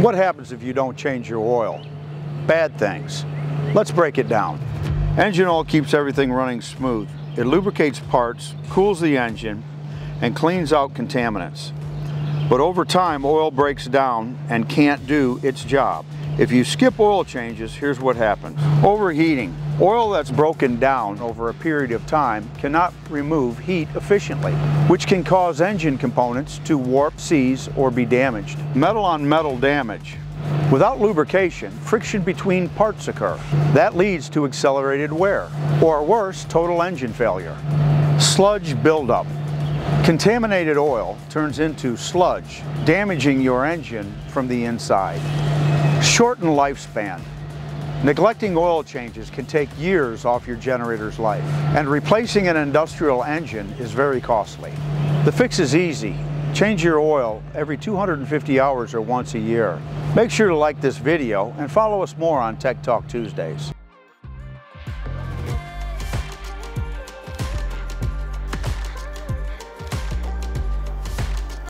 What happens if you don't change your oil? Bad things. Let's break it down. Engine oil keeps everything running smooth. It lubricates parts, cools the engine, and cleans out contaminants. But over time, oil breaks down and can't do its job. If you skip oil changes, here's what happens. Overheating. Oil that's broken down over a period of time cannot remove heat efficiently, which can cause engine components to warp, seize, or be damaged. Metal on metal damage. Without lubrication, friction between parts occur. That leads to accelerated wear, or worse, total engine failure. Sludge buildup. Contaminated oil turns into sludge, damaging your engine from the inside. Shorten lifespan. Neglecting oil changes can take years off your generator's life, and replacing an industrial engine is very costly. The fix is easy. Change your oil every 250 hours or once a year. Make sure to like this video and follow us more on Tech Talk Tuesdays.